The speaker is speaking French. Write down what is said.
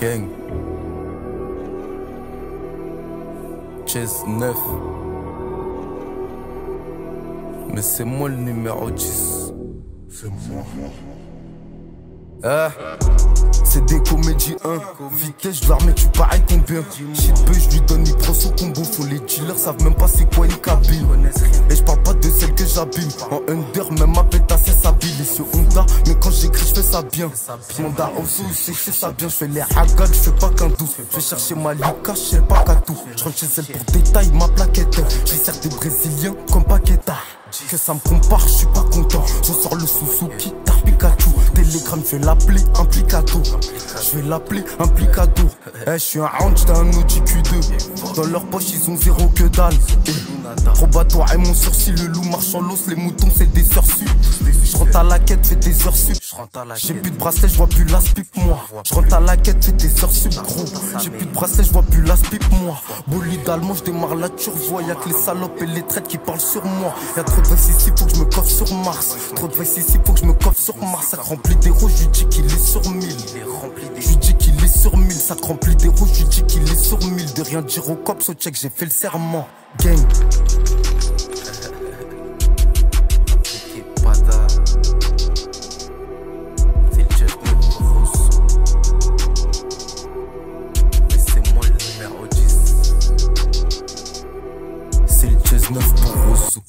Gang. Chess 9. Mais c'est moi le numéro 10. C'est moi. Ah. C'est des comédies 1 Vitesse je l'armée tu pareil combien Shit peu je lui donne il prend son combo Faut les dealers savent même pas c'est quoi une cabine Et je parle pas de celle que En under même ma pétasse s'habille ce Honda mais quand j'écris je fais ça bien Mandat au sous je ça bien Je fais les hagas je fais pas qu'un doux Je vais chercher ma Luca chez le Pacatou Je rentre chez elle pour détail ma plaquette J'ai sers des brésiliens comme Paqueta que ça me compare, je suis pas content. Je sors le Suzuki, tar Pikachu. Telegram, je vais l'appeler Implicado. Je vais l'appeler Implicado. Eh, je suis un ranch d'un Audi Q2. Dans leur poche, ils ont zéro que dalle. Eh, et mon sourcil, le loup marche l'os, les moutons, c'est des heures su. Je rentre à la quête, fais des heures sup. J'ai plus de bracelet, je vois plus l'aspip, moi. Je rentre à la quête, fais des heures sup, gros. J'ai plus de bracelet, je vois plus l'aspip, moi. Bolide allemand, je démarre la turvoie. Y'a que les salopes et les traites qui parlent sur moi. Y'a trop de vice ici, faut que je me coffre sur Mars. Trop de vice ici, faut que je me coffre sur Mars. Ça remplit des roues, je lui dis qu'il est sur 1000. Je lui dis qu'il est sur 1000. Ça remplit des roues, je lui dis qu'il est sur 1000. De rien dire au cops, au check, j'ai fait le serment. Gang. c'est le 16-9 pour